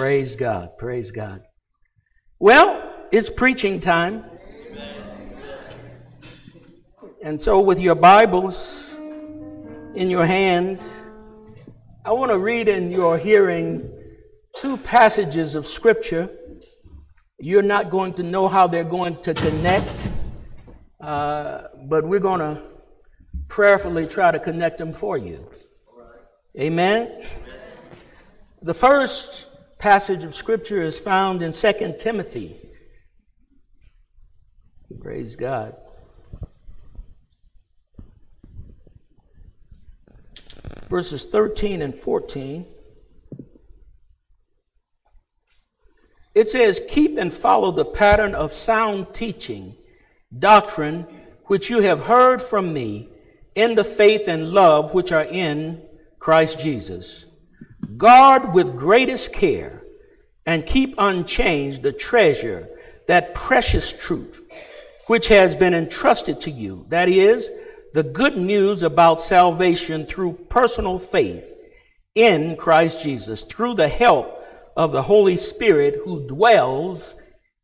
Praise God. Praise God. Well, it's preaching time. And so, with your Bibles in your hands, I want to read in your hearing two passages of Scripture. You're not going to know how they're going to connect, uh, but we're going to prayerfully try to connect them for you. Amen. The first passage of Scripture is found in 2 Timothy. Praise God. Verses 13 and 14. It says, Keep and follow the pattern of sound teaching, doctrine, which you have heard from me in the faith and love which are in Christ Jesus. Guard with greatest care and keep unchanged the treasure, that precious truth, which has been entrusted to you. That is, the good news about salvation through personal faith in Christ Jesus, through the help of the Holy Spirit who dwells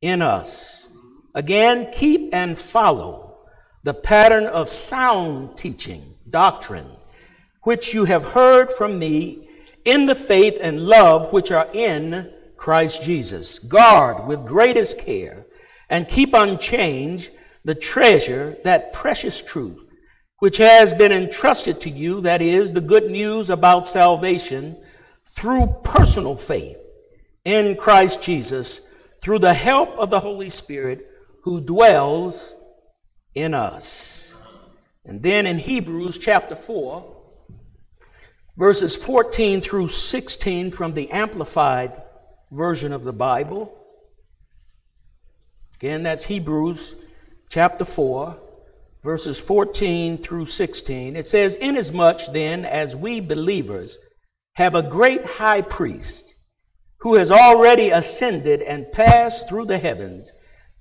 in us. Again, keep and follow the pattern of sound teaching, doctrine, which you have heard from me in the faith and love which are in Christ Jesus. Guard with greatest care and keep unchanged the treasure, that precious truth, which has been entrusted to you, that is, the good news about salvation through personal faith in Christ Jesus, through the help of the Holy Spirit who dwells in us. And then in Hebrews chapter 4, verses 14 through 16 from the Amplified version of the Bible. Again, that's Hebrews chapter 4, verses 14 through 16. It says, Inasmuch then as we believers have a great high priest who has already ascended and passed through the heavens,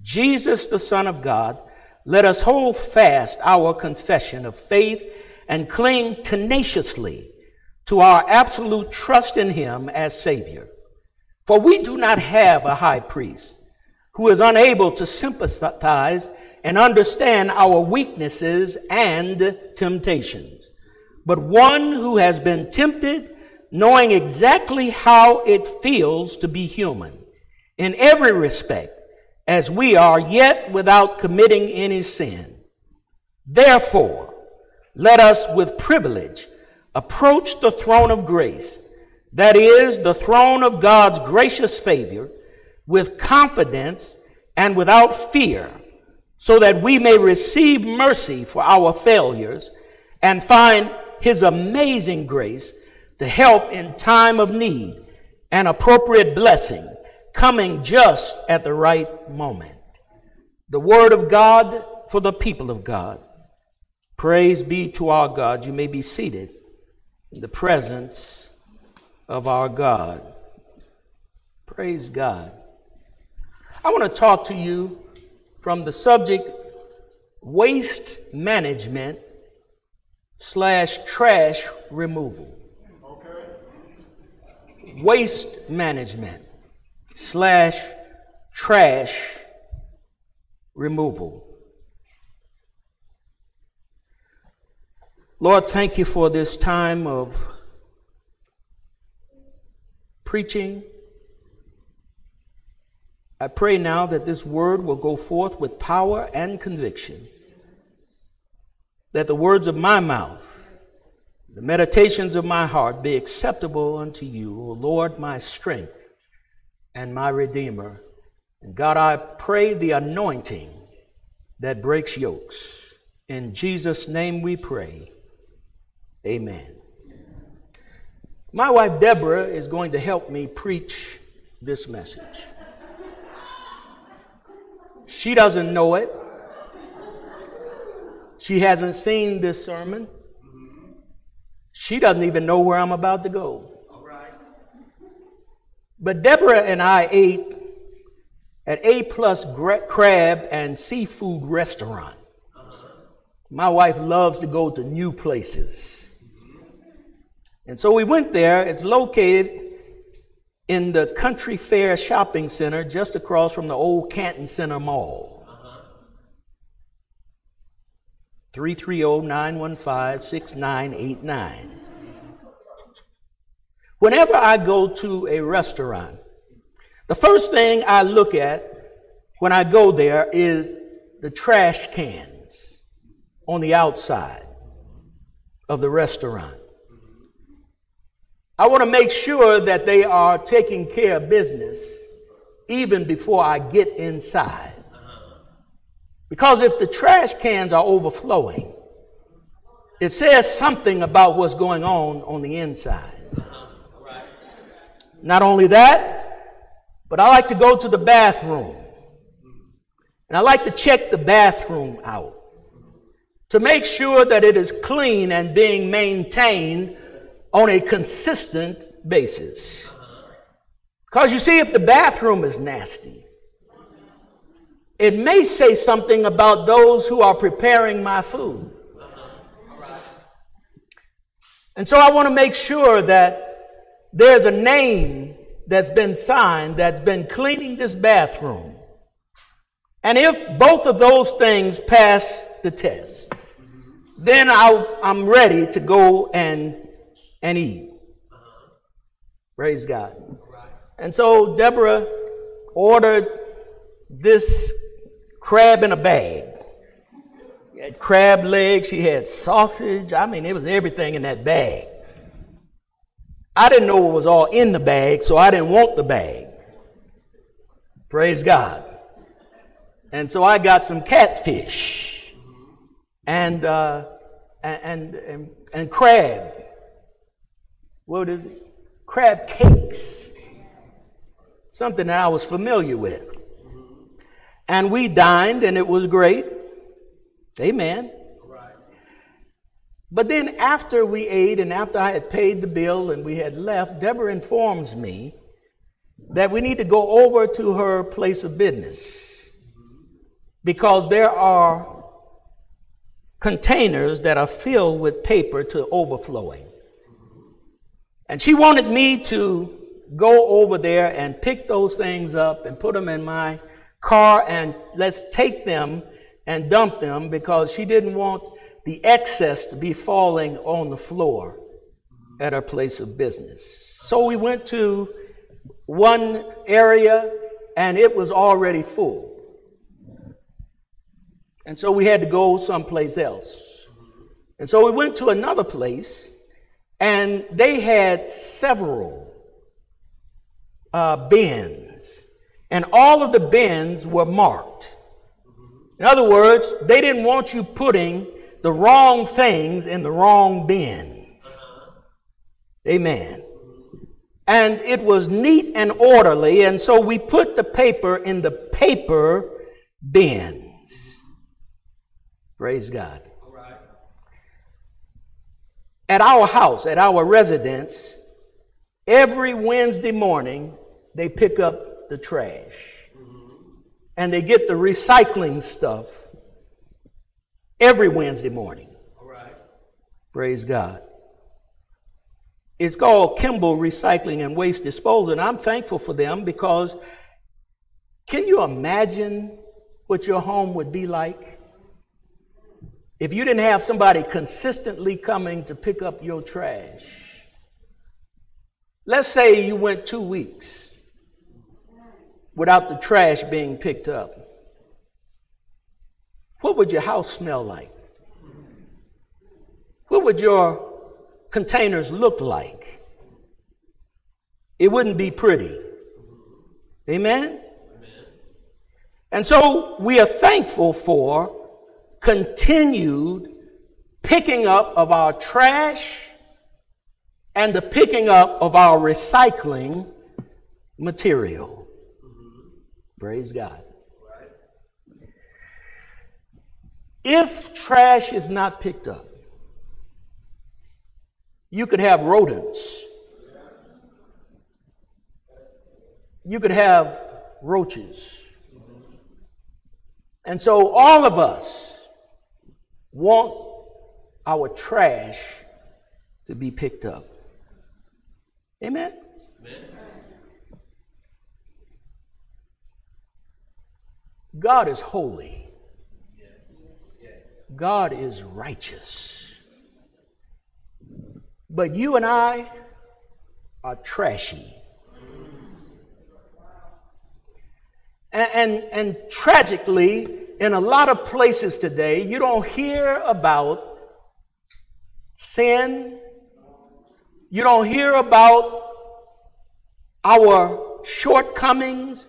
Jesus the Son of God, let us hold fast our confession of faith and cling tenaciously to our absolute trust in Him as Savior. For we do not have a high priest who is unable to sympathize and understand our weaknesses and temptations, but one who has been tempted, knowing exactly how it feels to be human in every respect, as we are, yet without committing any sin. Therefore, let us with privilege approach the throne of grace that is the throne of God's gracious favor, with confidence and without fear, so that we may receive mercy for our failures and find his amazing grace to help in time of need and appropriate blessing coming just at the right moment. The word of God for the people of God. Praise be to our God. You may be seated in the presence of our God. Praise God. I want to talk to you from the subject waste management slash trash removal. Okay. Waste management slash trash removal. Lord, thank you for this time of preaching. I pray now that this word will go forth with power and conviction. That the words of my mouth, the meditations of my heart be acceptable unto you, O Lord, my strength and my Redeemer. And God, I pray the anointing that breaks yokes. In Jesus' name we pray. Amen. My wife Deborah is going to help me preach this message. She doesn't know it. She hasn't seen this sermon. She doesn't even know where I'm about to go. But Deborah and I ate at A Plus Crab and Seafood Restaurant. My wife loves to go to new places. And so we went there. It's located in the Country Fair Shopping Center just across from the old Canton Center Mall. 330 915 6989. Whenever I go to a restaurant, the first thing I look at when I go there is the trash cans on the outside of the restaurant. I want to make sure that they are taking care of business even before I get inside. Because if the trash cans are overflowing, it says something about what's going on on the inside. Not only that, but I like to go to the bathroom. And I like to check the bathroom out to make sure that it is clean and being maintained on a consistent basis. Because you see, if the bathroom is nasty, it may say something about those who are preparing my food. And so I want to make sure that there's a name that's been signed that's been cleaning this bathroom. And if both of those things pass the test, then i am ready to go and, and eat. Praise God. And so Deborah ordered this crab in a bag. She had crab legs, she had sausage. I mean, it was everything in that bag. I didn't know what was all in the bag, so I didn't want the bag. Praise God. And so I got some catfish and, uh, and, and, and crab. What is it? Crab cakes. Something that I was familiar with. And we dined, and it was great. Amen. But then, after we ate and after I had paid the bill and we had left, Deborah informs me that we need to go over to her place of business because there are containers that are filled with paper to overflowing. And she wanted me to go over there and pick those things up and put them in my car and let's take them and dump them because she didn't want the excess to be falling on the floor at her place of business. So we went to one area and it was already full. And so we had to go someplace else. And so we went to another place and they had several uh, bins and all of the bins were marked. In other words, they didn't want you putting the wrong things in the wrong bins. Amen. And it was neat and orderly, and so we put the paper in the paper bins. Praise God. At our house, at our residence, every Wednesday morning, they pick up the trash. And they get the recycling stuff every Wednesday morning. All right. Praise God. It's called Kimble Recycling and Waste Disposal, and I'm thankful for them because can you imagine what your home would be like if you didn't have somebody consistently coming to pick up your trash? Let's say you went two weeks without the trash being picked up? What would your house smell like? What would your containers look like? It wouldn't be pretty. Amen? And so we are thankful for continued picking up of our trash and the picking up of our recycling material. Praise God. If trash is not picked up, you could have rodents. You could have roaches. And so all of us want our trash to be picked up. Amen? Amen. God is holy. God is righteous. But you and I are trashy. And, and, and tragically, in a lot of places today, you don't hear about sin. You don't hear about our shortcomings.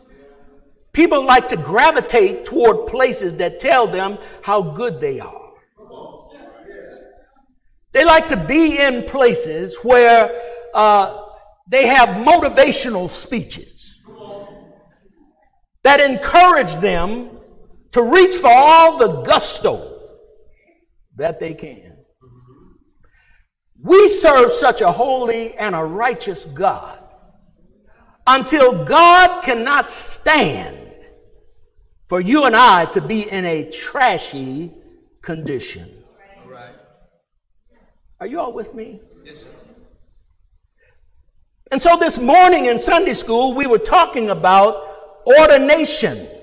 People like to gravitate toward places that tell them how good they are. They like to be in places where uh, they have motivational speeches that encourage them to reach for all the gusto that they can. We serve such a holy and a righteous God until God cannot stand for you and I to be in a trashy condition. All right. Are you all with me? Yes, sir. And so this morning in Sunday school, we were talking about ordinations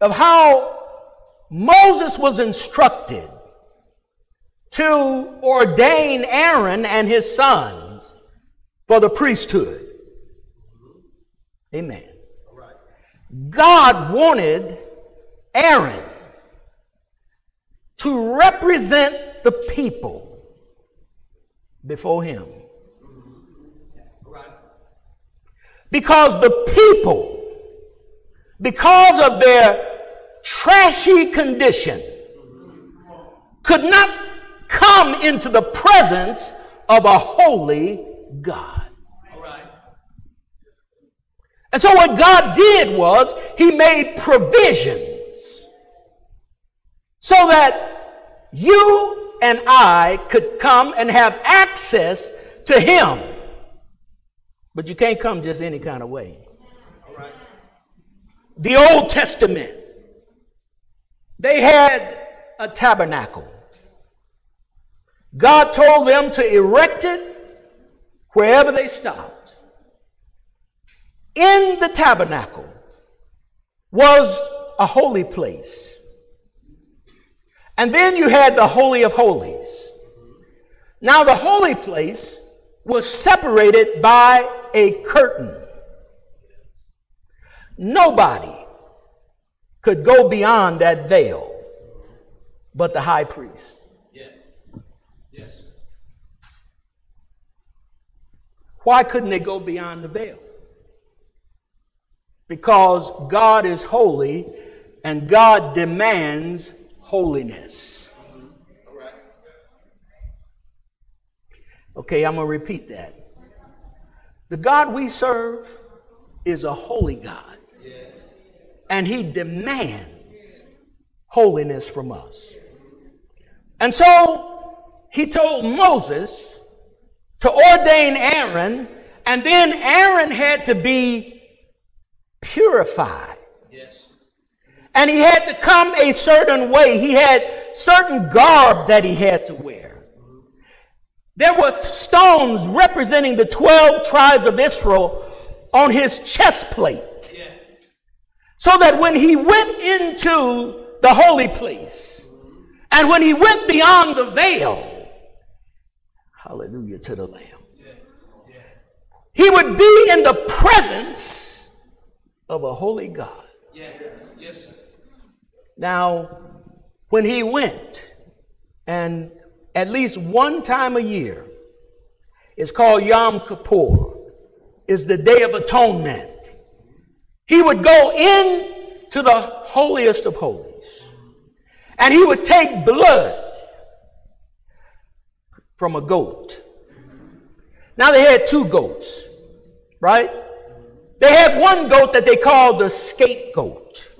of how Moses was instructed to ordain Aaron and his sons for the priesthood. Amen. God wanted Aaron to represent the people before him. Because the people, because of their trashy condition, could not come into the presence of a holy God. And so what God did was he made provisions so that you and I could come and have access to him. But you can't come just any kind of way. The Old Testament, they had a tabernacle. God told them to erect it wherever they stopped in the tabernacle was a holy place. And then you had the Holy of Holies. Now, the holy place was separated by a curtain. Nobody could go beyond that veil but the high priest. Yes. Yes. Why couldn't they go beyond the veil? because God is holy and God demands holiness. Okay, I'm going to repeat that. The God we serve is a holy God, and He demands holiness from us. And so He told Moses to ordain Aaron, and then Aaron had to be purified. Yes. And he had to come a certain way. He had certain garb that he had to wear. There were stones representing the 12 tribes of Israel on his chest plate. So that when he went into the holy place and when he went beyond the veil, hallelujah to the Lamb, he would be in the presence of a holy God. Yes, yes, sir. Now, when he went, and at least one time a year, it's called Yom Kippur, is the Day of Atonement. He would go in to the holiest of holies, and he would take blood from a goat. Now they had two goats, right? They had one goat that they called the scapegoat.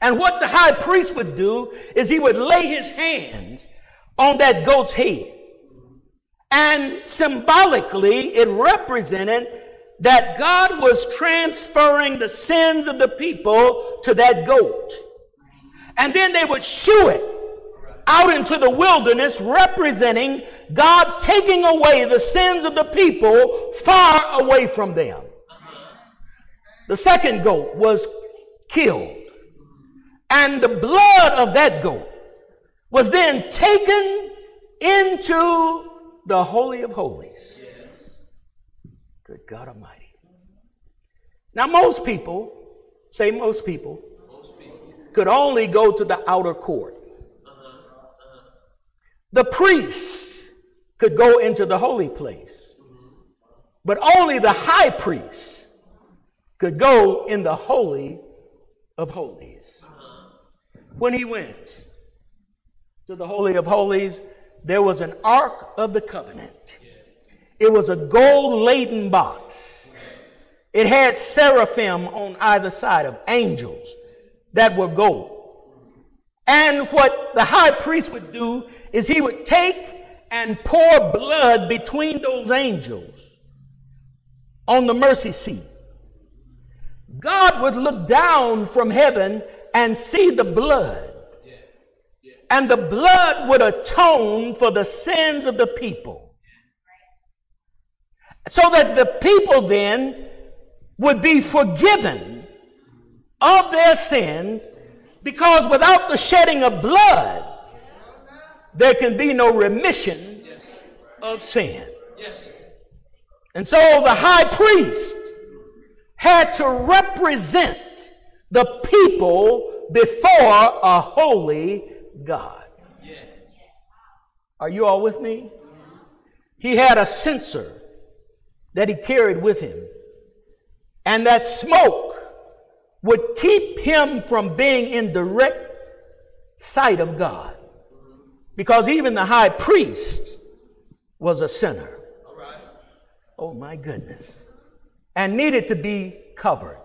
And what the high priest would do is he would lay his hands on that goat's head. And symbolically, it represented that God was transferring the sins of the people to that goat. And then they would shoo it out into the wilderness, representing God taking away the sins of the people far away from them. The second goat was killed. And the blood of that goat was then taken into the Holy of Holies. Good God Almighty. Now, most people, say most people, most people. could only go to the outer court. Uh-huh. Uh-huh. The priests could go into the holy place, but only the high priest could go in the holy of holies. Uh-huh. When he went to the holy of holies, there was an ark of the covenant. It was a gold laden box it had seraphim on either side of angels that were gold. And what the high priest would do is he would take and pour blood between those angels on the mercy seat. God would look down from heaven and see the blood. And the blood would atone for the sins of the people. So that the people then would be forgiven of their sins because without the shedding of blood, there can be no remission of sin. And so the high priest had to represent the people before a holy God. Are you all with me? He had a censer that he carried with him. And that smoke would keep him from being in direct sight of God. Because even the high priest was a sinner. Oh my goodness. And needed to be covered.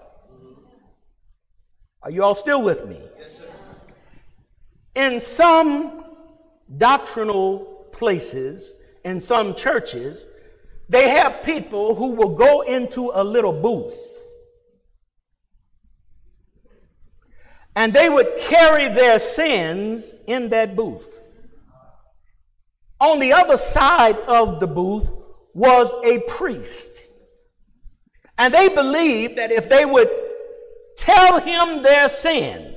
Are you all still with me? Yes, in some doctrinal places, in some churches, they have people who will go into a little booth and they would carry their sins in that booth. On the other side of the booth was a priest. And they believed that if they would tell him their sins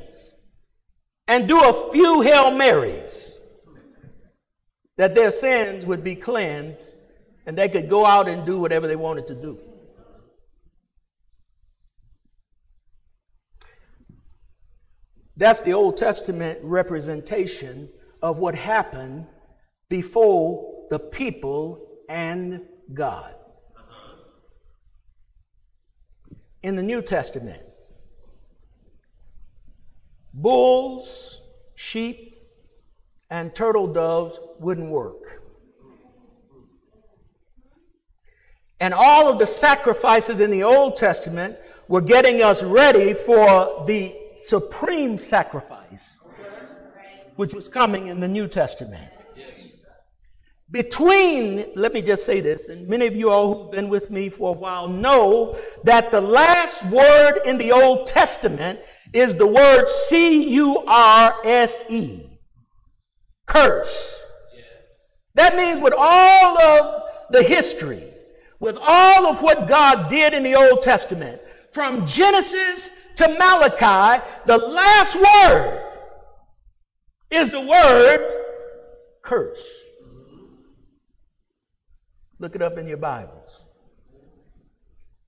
and do a few Hail Marys, that their sins would be cleansed and they could go out and do whatever they wanted to do. That's the Old Testament representation of what happened before the people and God. In the New Testament, bulls, sheep, and turtle doves wouldn't work. And all of the sacrifices in the Old Testament were getting us ready for the supreme sacrifice, which was coming in the New Testament. Between, let me just say this, and many of you all who've been with me for a while know that the last word in the Old Testament is the word C U R S E. Curse. That means with all of the history, with all of what God did in the Old Testament, from Genesis to Malachi, the last word is the word curse. Look it up in your Bibles.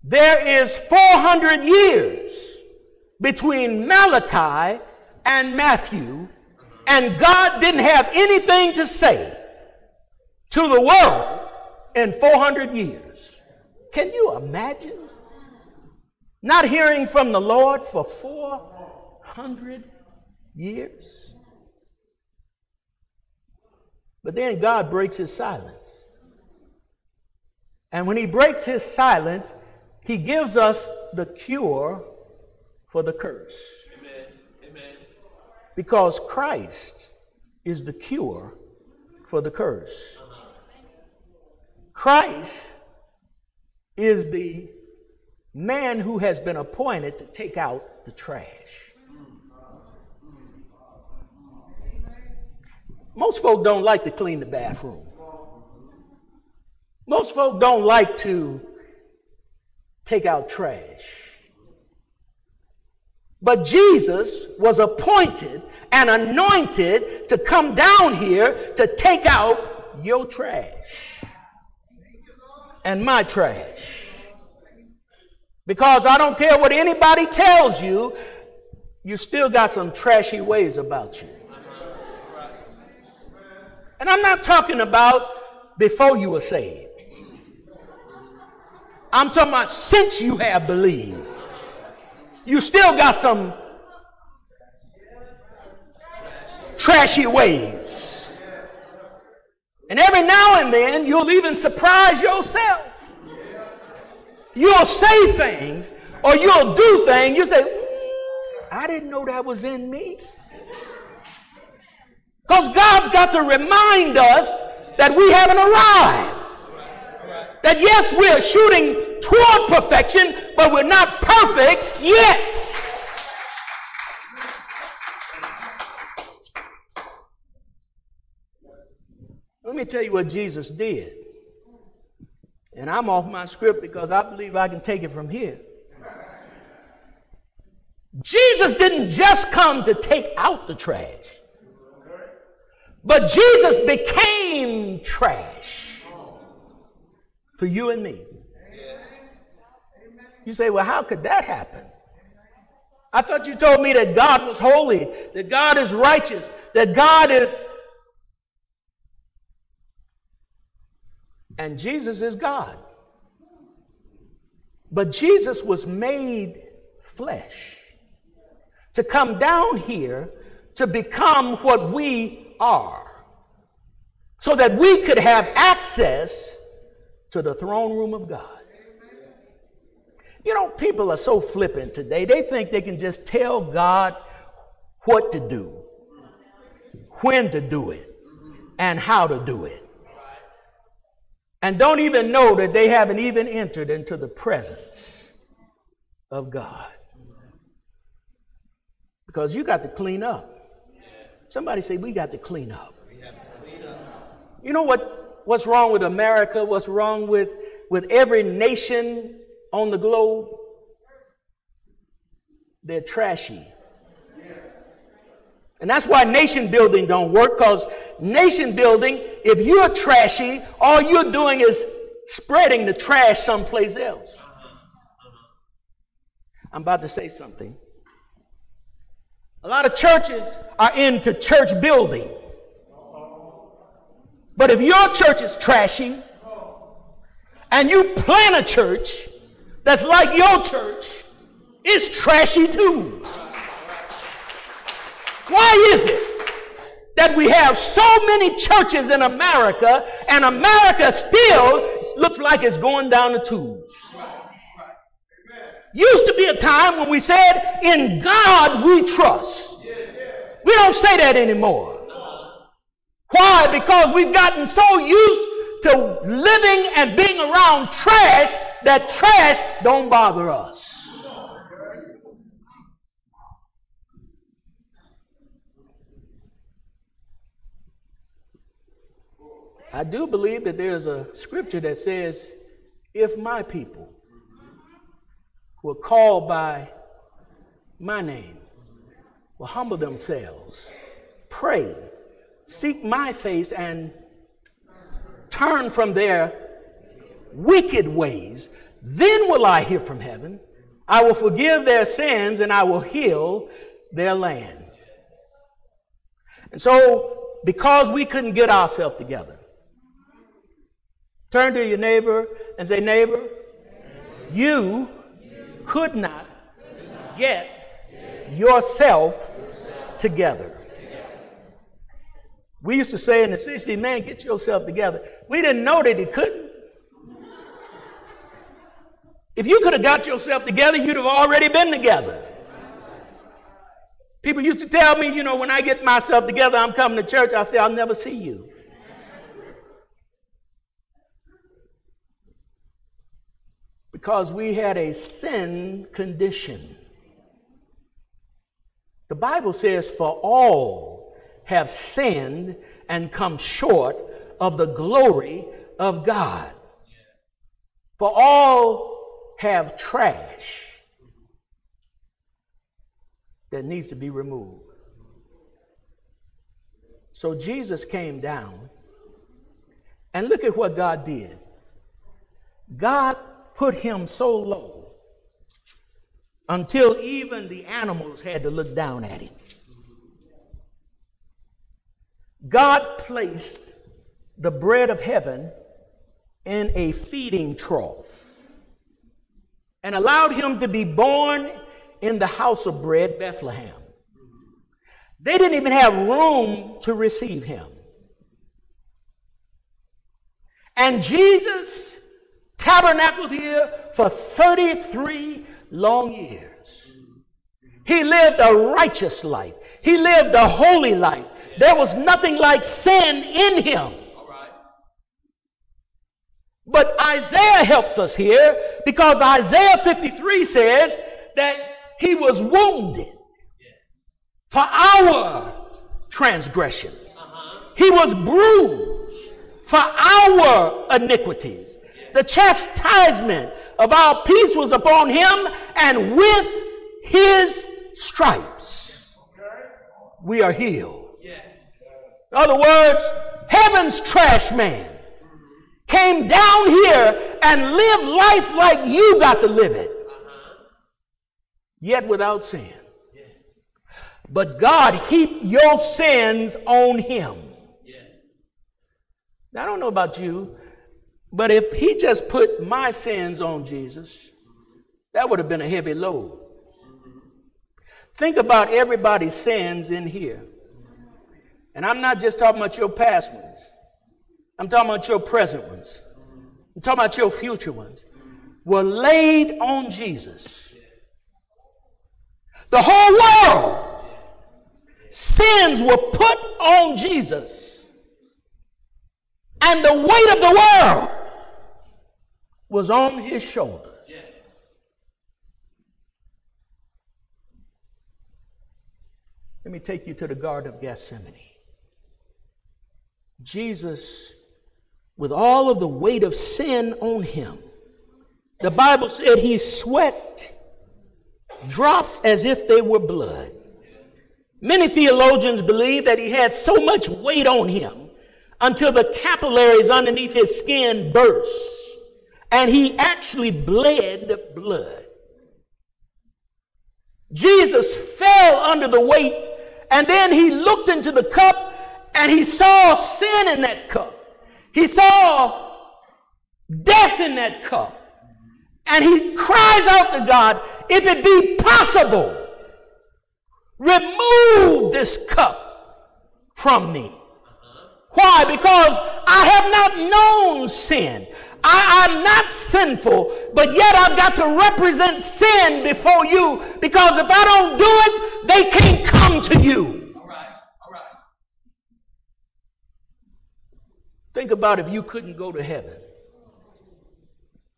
There is 400 years between Malachi and Matthew, and God didn't have anything to say to the world in 400 years. Can you imagine? Not hearing from the Lord for 400 years. But then God breaks his silence. And when he breaks his silence, he gives us the cure for the curse. Amen. Amen. Because Christ is the cure for the curse. Christ is the man who has been appointed to take out the trash. Most folk don't like to clean the bathroom. Most folk don't like to take out trash. But Jesus was appointed and anointed to come down here to take out your trash and my trash. Because I don't care what anybody tells you, you still got some trashy ways about you. And I'm not talking about before you were saved. I'm talking about since you have believed. You still got some trashy ways. And every now and then, you'll even surprise yourself. You'll say things or you'll do things. You say, mm, I didn't know that was in me. Because God's got to remind us that we haven't arrived. That yes, we're shooting toward perfection, but we're not perfect yet. Let me tell you what Jesus did. And I'm off my script because I believe I can take it from here. Jesus didn't just come to take out the trash, but Jesus became trash for you and me. You say, well, how could that happen? I thought you told me that God was holy, that God is righteous, that God is and Jesus is God. But Jesus was made flesh to come down here to become what we are so that we could have access to the throne room of God. You know, people are so flippant today. They think they can just tell God what to do, when to do it, and how to do it and don't even know that they haven't even entered into the presence of God. Because you got to clean up. Somebody say, We got to clean up. You know what, what's wrong with America? What's wrong with, with every nation on the globe? They're trashy. And that's why nation building don't work because nation building, if you're trashy, all you're doing is spreading the trash someplace else. Uh-huh. I'm about to say something. A lot of churches are into church building. But if your church is trashy and you plant a church that's like your church, it's trashy too. Why is it that we have so many churches in America and America still looks like it's going down the tubes? Used to be a time when we said, In God we trust. We don't say that anymore. Why? Because we've gotten so used to living and being around trash that trash don't bother us. I do believe that there's a scripture that says, if my people who are called by my name will humble themselves, pray, seek my face, and turn from their wicked ways, then will I hear from heaven. I will forgive their sins and I will heal their land. And so, because we couldn't get ourselves together, Turn to your neighbor and say, Neighbor, you could not get yourself together. We used to say in the 60s, man, get yourself together. We didn't know that he couldn't. If you could have got yourself together, you'd have already been together. People used to tell me, you know, when I get myself together, I'm coming to church. I say, I'll never see you. Because we had a sin condition. The Bible says, For all have sinned and come short of the glory of God. For all have trash. that needs to be removed. So Jesus came down, and look at what God did. God put him so low until even the animals had to look down at him. God placed the bread of heaven in a feeding trough and allowed him to be born in the house of bread, Bethlehem. They didn't even have room to receive him. And Jesus tabernacled here for 33 long years. He lived a righteous life, he lived a holy life. There was nothing like sin in him. But Isaiah helps us here because Isaiah 53 says that he was wounded for our transgressions. Uh-huh. He was bruised for our iniquities. The chastisement of our peace was upon him, and with his stripes we are healed. In other words, heaven's trash man came down here and lived life like you got to live it, yet without sin. But God heaped your sins on him. Now, I don't know about you, but if he just put my sins on Jesus, that would have been a heavy load. Think about everybody's sins in here. And I'm not just talking about your past ones. I'm talking about your present ones. I'm talking about your future ones. Were laid on Jesus. The whole world, sins were put on Jesus. And the weight of the world was on his shoulders. Let me take you to the Garden of Gethsemane. Jesus with all of the weight of sin on him. The Bible said he sweat drops as if they were blood. Many theologians believe that he had so much weight on him until the capillaries underneath his skin burst and he actually bled blood. Jesus fell under the weight and then he looked into the cup and he saw sin in that cup. He saw death in that cup. And he cries out to God, if it be possible, remove this cup from me. Why? Because I have not known sin. I, am not sinful, but yet I've got to represent sin before you because if I don't do it, they can't come to you. Think about if you couldn't go to heaven.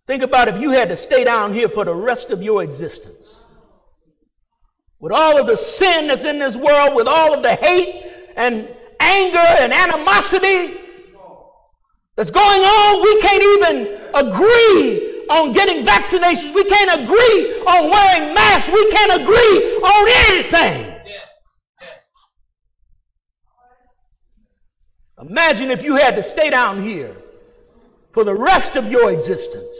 Think about if you had to stay down here for the rest of your existence. With all of the sin that's in this world, with all of the hate and anger and animosity that's going on, we can't even agree on getting vaccinations. We can't agree on wearing masks. We can't agree on anything. Imagine if you had to stay down here for the rest of your existence.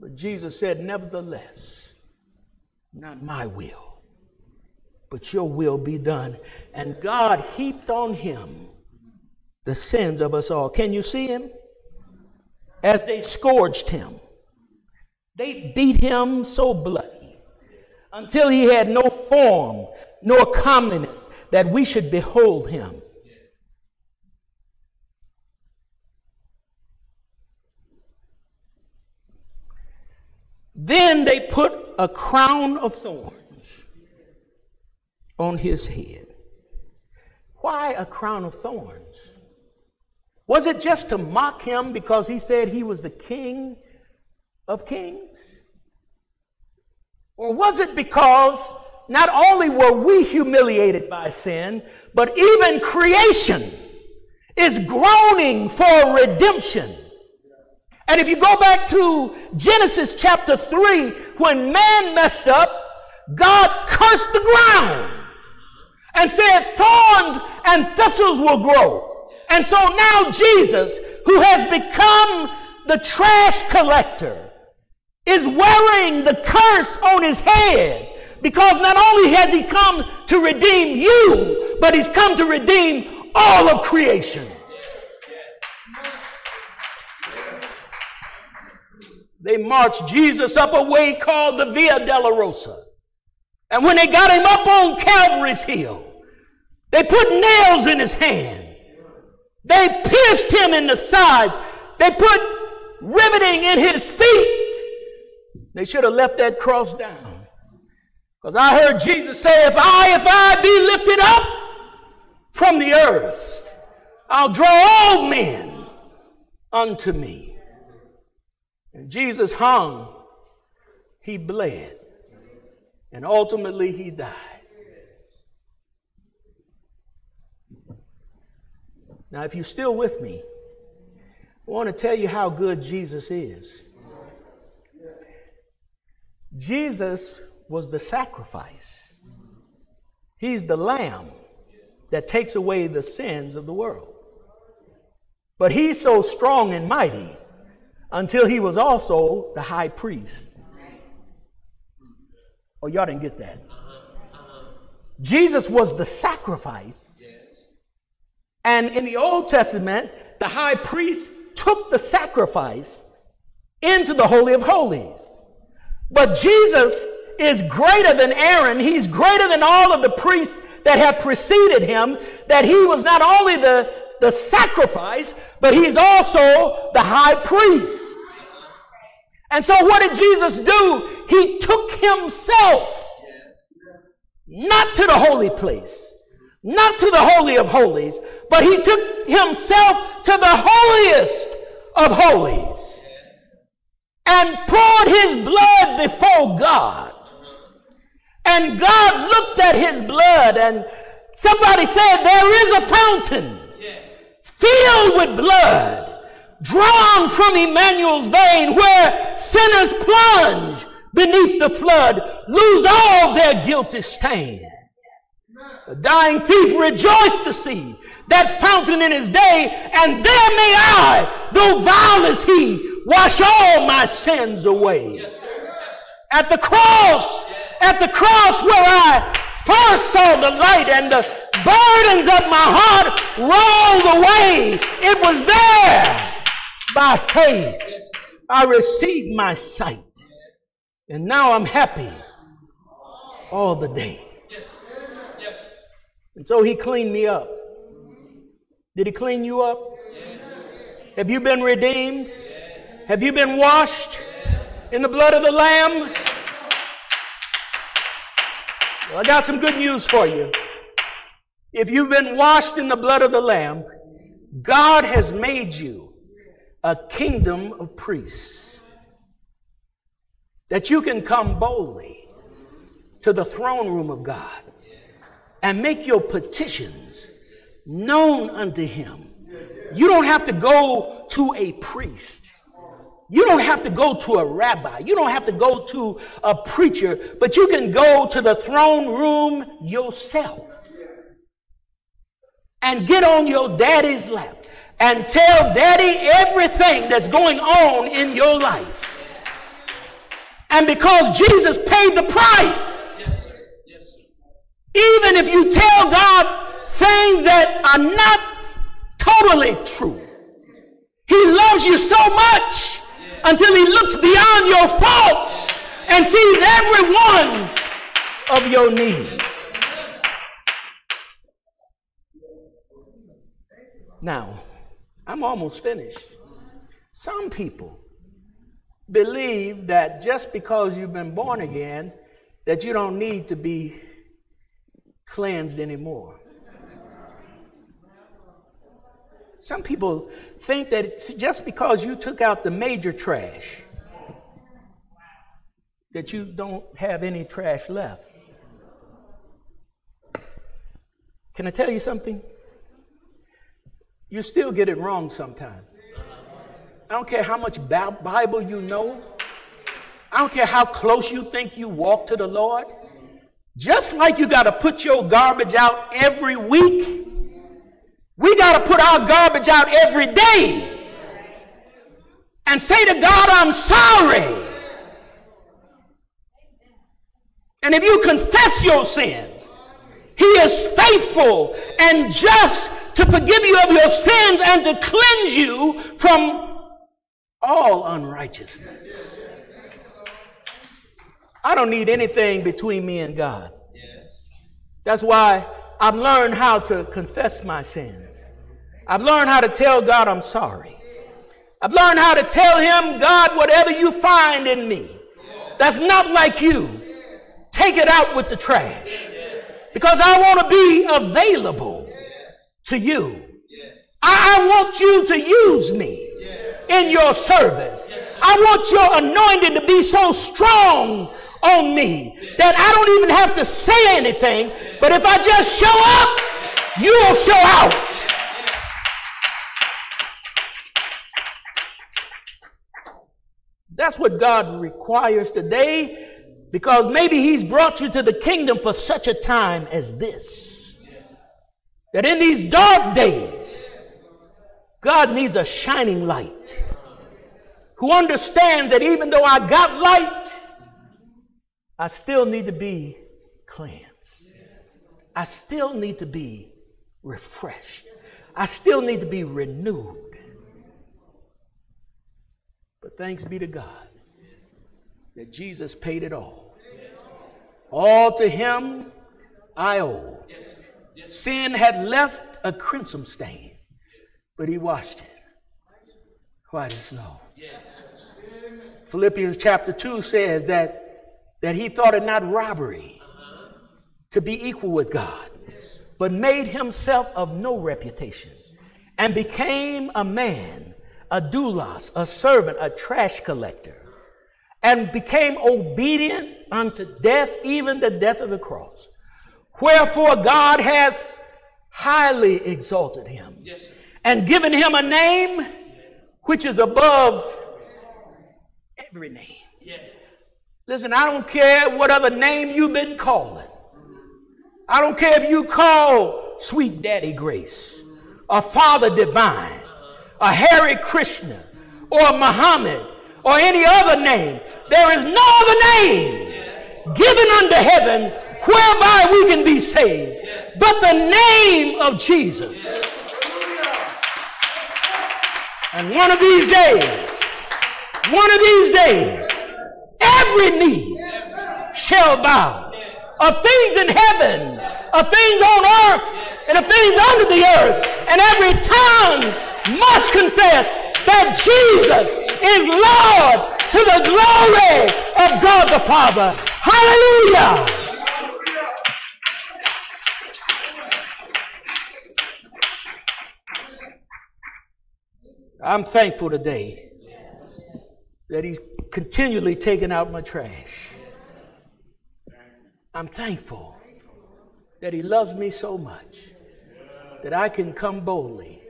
But Jesus said, Nevertheless, not my will, but your will be done. And God heaped on him the sins of us all. Can you see him? As they scourged him, they beat him so bloody until he had no form nor comeliness that we should behold him. Then they put a crown of thorns on his head. Why a crown of thorns? Was it just to mock him because he said he was the king of kings? Or was it because not only were we humiliated by sin, but even creation is groaning for redemption. And if you go back to Genesis chapter 3, when man messed up, God cursed the ground and said, Thorns and thistles will grow. And so now Jesus, who has become the trash collector, is wearing the curse on his head because not only has he come to redeem you, but he's come to redeem all of creation. They marched Jesus up a way called the Via Dolorosa. And when they got him up on Calvary's hill, they put nails in his hand. They pierced him in the side. They put riveting in his feet. They should have left that cross down. Because I heard Jesus say, if I, if I be lifted up from the earth, I'll draw all men unto me. And Jesus hung, he bled, and ultimately he died. Now, if you're still with me, I want to tell you how good Jesus is. Jesus was the sacrifice, He's the lamb that takes away the sins of the world. But He's so strong and mighty until He was also the high priest. Oh, y'all didn't get that. Jesus was the sacrifice. And in the Old Testament, the high priest took the sacrifice into the Holy of Holies. But Jesus is greater than Aaron. He's greater than all of the priests that have preceded him, that he was not only the, the sacrifice, but he's also the high priest. And so what did Jesus do? He took himself not to the holy place, not to the holy of holies, but he took himself to the holiest of holies and poured his blood before God. And God looked at his blood and somebody said, There is a fountain filled with blood drawn from Emmanuel's vein where sinners plunge beneath the flood, lose all their guilty stain. The dying thief rejoiced to see that fountain in his day, and there may I, though vile as he, wash all my sins away. Yes, yes, at the cross, at the cross where I first saw the light and the burdens of my heart rolled away, it was there by faith. I received my sight. And now I'm happy all the day. And so he cleaned me up. Did he clean you up? Have you been redeemed? Have you been washed in the blood of the Lamb? Well, I got some good news for you. If you've been washed in the blood of the Lamb, God has made you a kingdom of priests. That you can come boldly to the throne room of God and make your petitions known unto him. You don't have to go to a priest. You don't have to go to a rabbi. You don't have to go to a preacher, but you can go to the throne room yourself and get on your daddy's lap and tell daddy everything that's going on in your life. And because Jesus paid the price, yes, sir. Yes, sir. even if you tell God things that are not totally true, He loves you so much until he looks beyond your faults and sees every one of your needs. Now, I'm almost finished. Some people believe that just because you've been born again, that you don't need to be cleansed anymore. Some people think that just because you took out the major trash, that you don't have any trash left. Can I tell you something? You still get it wrong sometimes. I don't care how much Bible you know. I don't care how close you think you walk to the Lord. Just like you got to put your garbage out every week, we got to put our garbage out every day and say to God, I'm sorry. And if you confess your sins, He is faithful and just to forgive you of your sins and to cleanse you from all unrighteousness. I don't need anything between me and God. That's why I've learned how to confess my sins. I've learned how to tell God I'm sorry. I've learned how to tell Him, God, whatever you find in me that's not like you, take it out with the trash. Because I want to be available to you. I, I want you to use me in your service. I want your anointing to be so strong on me that I don't even have to say anything, but if I just show up, you'll show out. That's what God requires today because maybe He's brought you to the kingdom for such a time as this. That in these dark days, God needs a shining light who understands that even though I got light, I still need to be cleansed. I still need to be refreshed. I still need to be renewed. But thanks be to God that Jesus paid it all. All to him I owe. Sin had left a crimson stain, but he washed it white as snow. Philippians chapter 2 says that, that he thought it not robbery to be equal with God, but made himself of no reputation and became a man, a doulos, a servant, a trash collector, and became obedient unto death, even the death of the cross. Wherefore God hath highly exalted him yes, and given him a name which is above every name. Yeah. Listen, I don't care what other name you've been calling. I don't care if you call Sweet Daddy Grace, a Father Divine, a Hare Krishna, or Muhammad, or any other name. There is no other name given under heaven whereby we can be saved but the name of Jesus. And one of these days, one of these days, every knee shall bow of things in heaven, of things on earth, and of things under the earth. And every tongue must confess that Jesus is Lord to the glory of God the Father. Hallelujah. I'm thankful today that He's continually taking out my trash. I'm thankful that He loves me so much that I can come boldly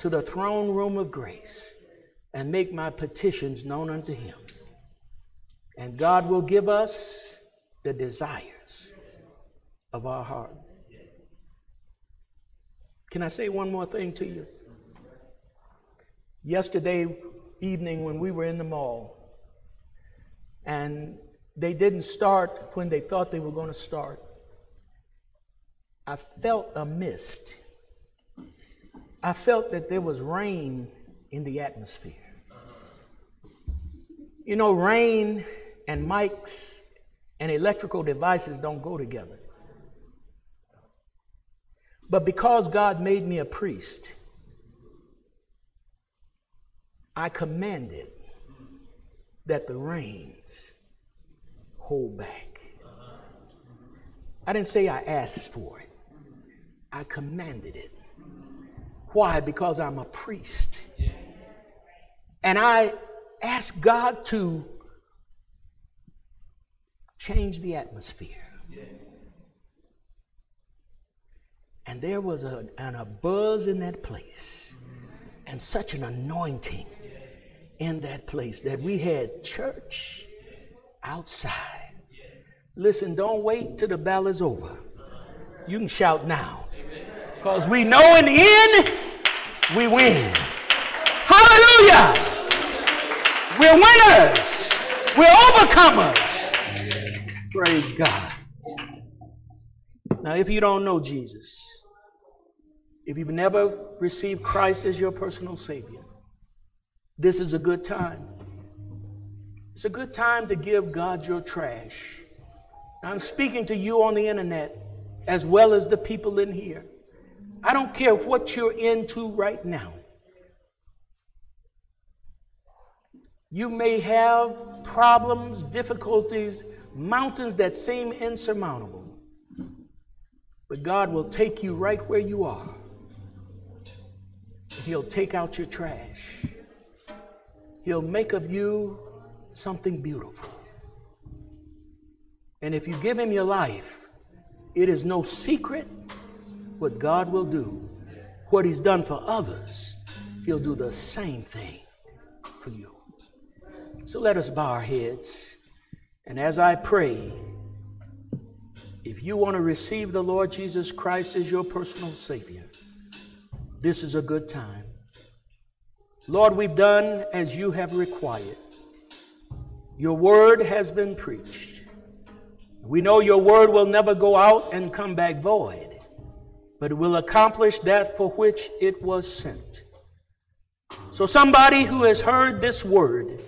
to the throne room of grace and make my petitions known unto Him. And God will give us the desires of our heart. Can I say one more thing to you? Yesterday evening, when we were in the mall, and they didn't start when they thought they were going to start, I felt a mist. I felt that there was rain in the atmosphere. You know, rain and mics and electrical devices don't go together. But because God made me a priest, I commanded that the rains hold back. I didn't say I asked for it, I commanded it. Why? Because I'm a priest. And I ask God to change the atmosphere. And there was a, a buzz in that place and such an anointing in that place that we had church outside. Listen, don't wait till the battle is over. You can shout now. Because we know in the end, we win. Hallelujah! We're winners. We're overcomers. Praise God. Now, if you don't know Jesus, if you've never received Christ as your personal Savior, this is a good time. It's a good time to give God your trash. I'm speaking to you on the internet as well as the people in here. I don't care what you're into right now. You may have problems, difficulties, mountains that seem insurmountable. But God will take you right where you are. He'll take out your trash. He'll make of you something beautiful. And if you give Him your life, it is no secret what God will do. What He's done for others, He'll do the same thing for you. So let us bow our heads. And as I pray, if you want to receive the Lord Jesus Christ as your personal Savior, this is a good time. Lord, we've done as you have required. Your word has been preached. We know your word will never go out and come back void, but it will accomplish that for which it was sent. So, somebody who has heard this word,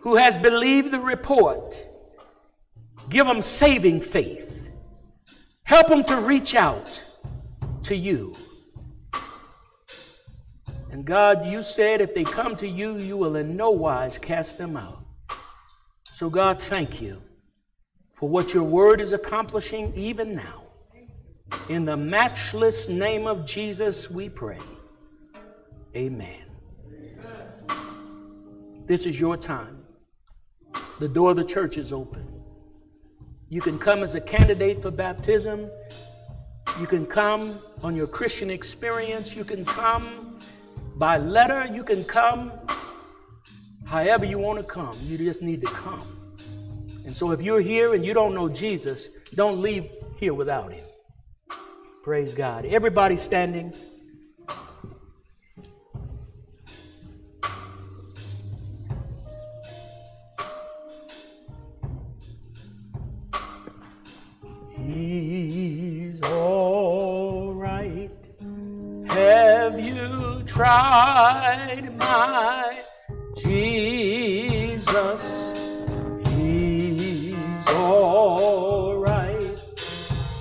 who has believed the report, give them saving faith. Help them to reach out to you. And God, you said if they come to you, you will in no wise cast them out. So, God, thank you for what your word is accomplishing even now. In the matchless name of Jesus, we pray. Amen. This is your time. The door of the church is open. You can come as a candidate for baptism. You can come on your Christian experience. You can come by letter. You can come However, you want to come, you just need to come. And so, if you're here and you don't know Jesus, don't leave here without him. Praise God. Everybody standing. He's all tried my Jesus, He's all right.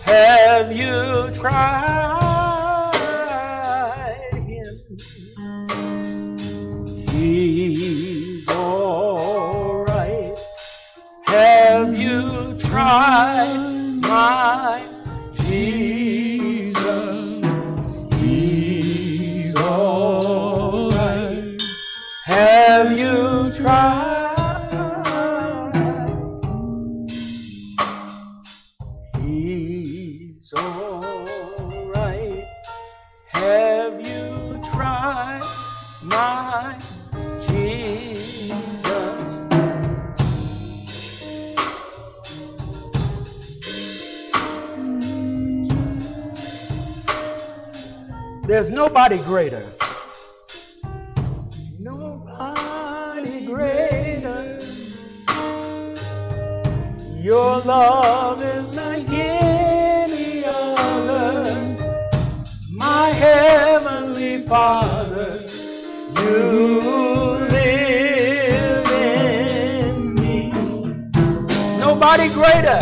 Have you tried There's nobody greater. Nobody greater. Your love is like any other. My heavenly Father, you live in me. Nobody greater.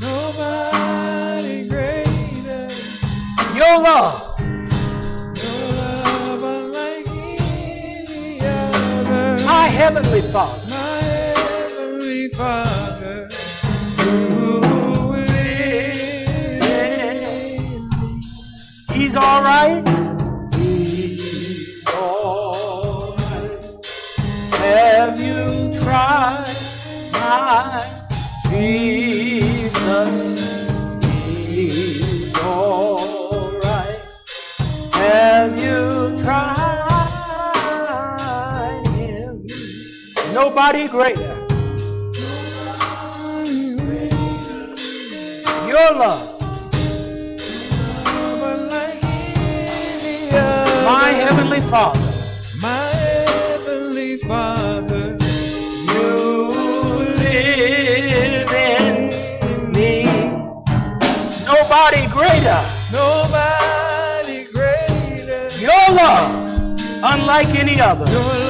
Nobody greater. Your love. Heavenly Father. Nobody greater. Your love, like any other. my heavenly Father. My heavenly Father, You live in me. Nobody greater. nobody greater. Your love, unlike any other.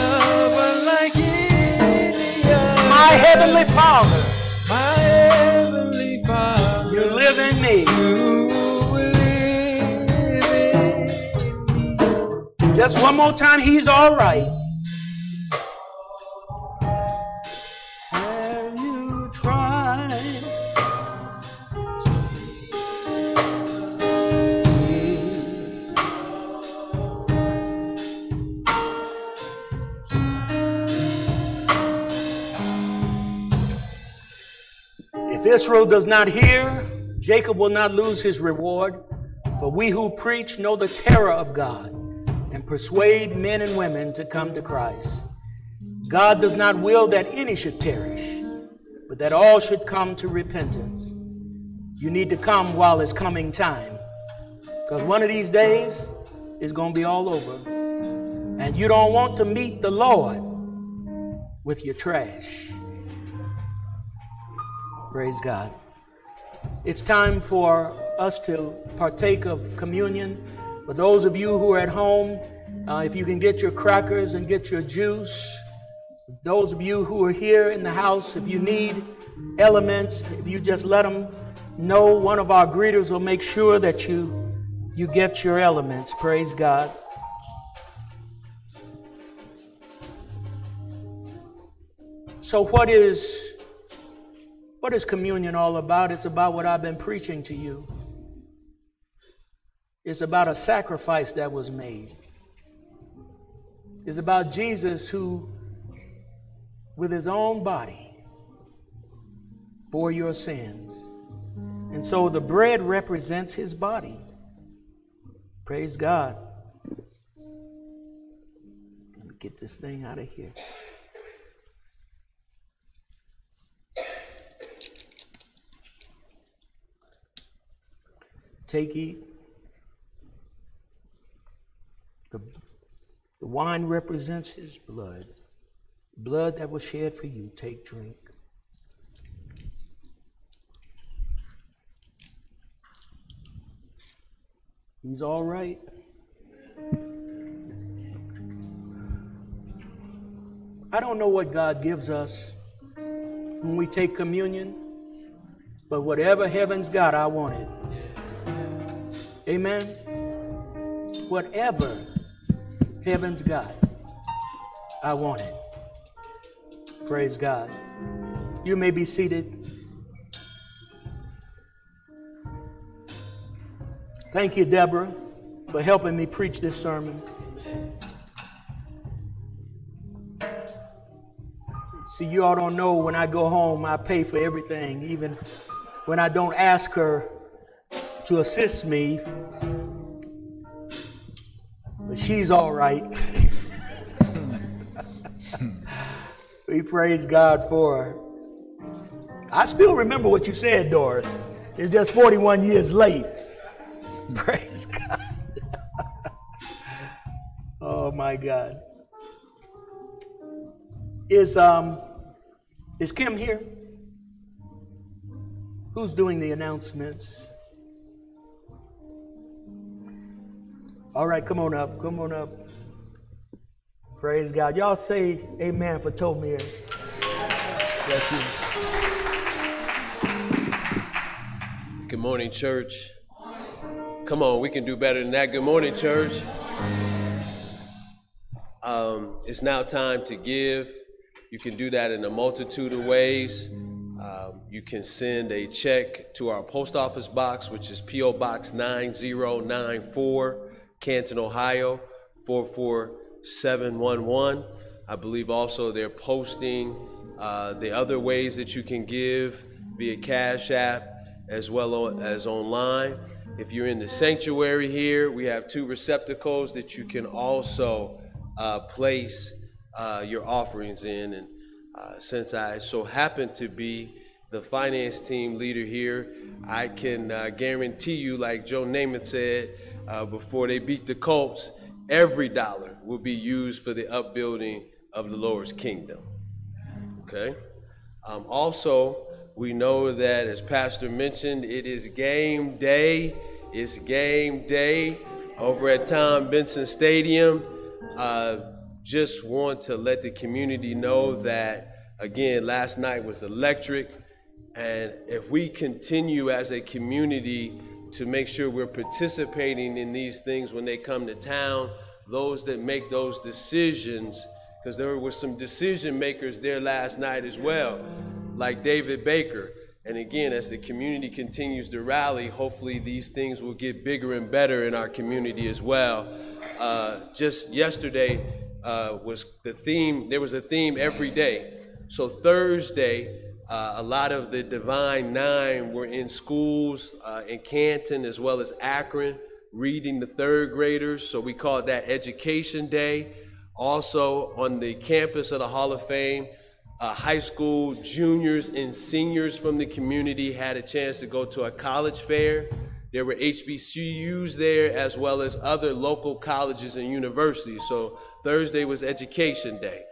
My heavenly Father. My heavenly Father, You live in me. you live in me. Just one more time, he's all right. Israel does not hear, Jacob will not lose his reward. But we who preach know the terror of God and persuade men and women to come to Christ. God does not will that any should perish, but that all should come to repentance. You need to come while it's coming time. Because one of these days is going to be all over. And you don't want to meet the Lord with your trash. Praise God. It's time for us to partake of communion. For those of you who are at home, uh, if you can get your crackers and get your juice. Those of you who are here in the house, if you need elements, if you just let them know, one of our greeters will make sure that you you get your elements. Praise God. So what is what is communion all about? It's about what I've been preaching to you. It's about a sacrifice that was made. It's about Jesus who, with his own body, bore your sins. And so the bread represents his body. Praise God. Let me get this thing out of here. Take, eat. The, the wine represents his blood. Blood that was shed for you. Take, drink. He's all right. I don't know what God gives us when we take communion, but whatever heaven's got, I want it. Amen. Whatever heaven's got, I want it. Praise God. You may be seated. Thank you, Deborah, for helping me preach this sermon. See, you all don't know when I go home, I pay for everything, even when I don't ask her to assist me. She's all right. we praise God for her. I still remember what you said, Doris. It's just 41 years late. Praise God. oh my God. Is um is Kim here? Who's doing the announcements? All right, come on up. Come on up. Praise God. Y'all say amen for Tomir. Bless you. Good morning, church. Come on, we can do better than that. Good morning, church. Um, it's now time to give. You can do that in a multitude of ways. Um, you can send a check to our post office box, which is P.O. Box 9094, Canton, Ohio 44711. I believe also they're posting uh, the other ways that you can give via Cash App as well as online. If you're in the sanctuary here, we have two receptacles that you can also uh, place uh, your offerings in. And Uh, since I so happen to be the finance team leader here, I can uh, guarantee you, like Joe Namath said uh, before they beat the Colts, every dollar will be used for the upbuilding of the Lord's kingdom. Okay? Um, also, we know that, as Pastor mentioned, it is game day. It's game day over at Tom Benson Stadium. Uh, just want to let the community know that, again, last night was electric. And if we continue as a community to make sure we're participating in these things when they come to town, those that make those decisions, because there were some decision makers there last night as well, like David Baker. And again, as the community continues to rally, hopefully these things will get bigger and better in our community as well. Uh, just yesterday uh, was the theme, there was a theme every day. So Thursday, uh, a lot of the Divine Nine were in schools uh, in Canton as well as Akron reading the third graders. So we call it that Education Day. Also on the campus of the Hall of Fame, uh, high school juniors and seniors from the community had a chance to go to a college fair. There were HBCUs there as well as other local colleges and universities. So Thursday was Education Day.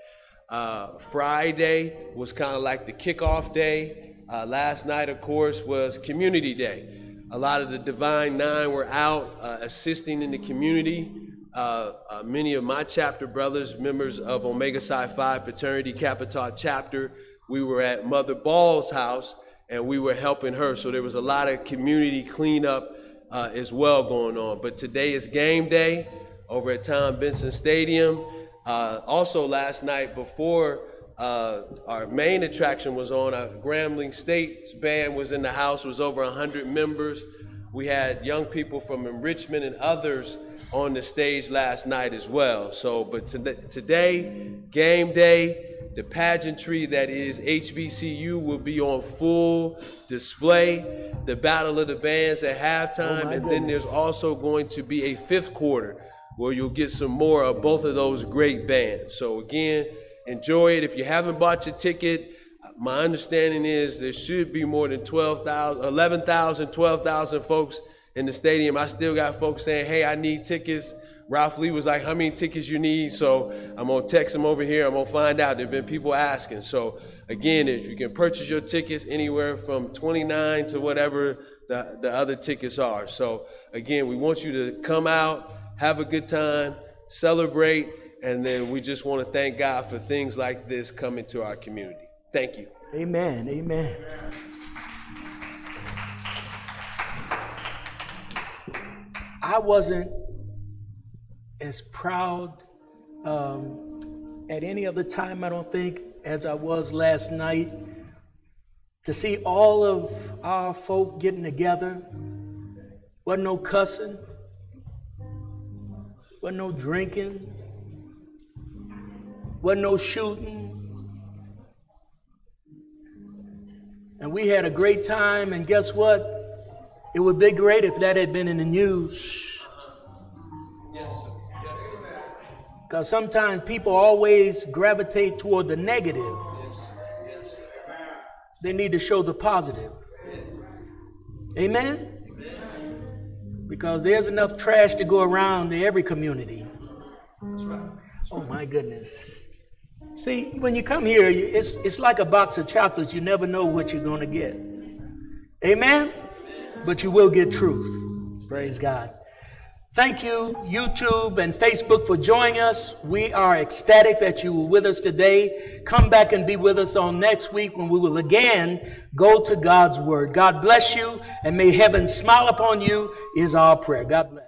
Uh, Friday was kind of like the kickoff day. Uh, last night, of course, was Community Day. A lot of the Divine Nine were out uh, assisting in the community. Uh, uh, many of my chapter brothers, members of Omega Psi Phi Fraternity Kappa Tau chapter, we were at Mother Ball's house and we were helping her. So there was a lot of community cleanup uh, as well going on. But today is game day over at Tom Benson Stadium. Uh, also, last night before uh, our main attraction was on, our Grambling State's band was in the house, was over 100 members. We had young people from enrichment and others on the stage last night as well. So, but today, game day, the pageantry that is HBCU will be on full display. The Battle of the Bands at halftime, oh and goodness. then there's also going to be a fifth quarter where you'll get some more of both of those great bands. So again, enjoy it. If you haven't bought your ticket, my understanding is there should be more than 12,000, 11,000, 12,000 folks in the stadium. I still got folks saying, hey, I need tickets. Ralph Lee was like, how many tickets you need? So I'm gonna text him over here. I'm gonna find out. There've been people asking. So again, if you can purchase your tickets anywhere from 29 to whatever the, the other tickets are. So again, we want you to come out, have a good time, celebrate, and then we just want to thank God for things like this coming to our community. Thank you. Amen. Amen. I wasn't as proud um, at any other time, I don't think, as I was last night to see all of our folk getting together. Wasn't no cussing, wasn't no drinking. Wasn't no shooting. And we had a great time, and guess what? It would be great if that had been in the news. Yes, sir. Yes, sir. Because sometimes people always gravitate toward the negative. Yes, yes. They need to show the positive. Amen? Because there's enough trash to go around in every community. That's right. Oh my goodness. See, when you come here, it's, it's like a box of chocolates. You never know what you're going to get. Amen? But you will get truth. Praise God. Thank you, YouTube and Facebook, for joining us. We are ecstatic that you were with us today. Come back and be with us on next week when we will again go to God's Word. God bless you and may heaven smile upon you, is our prayer. God bless.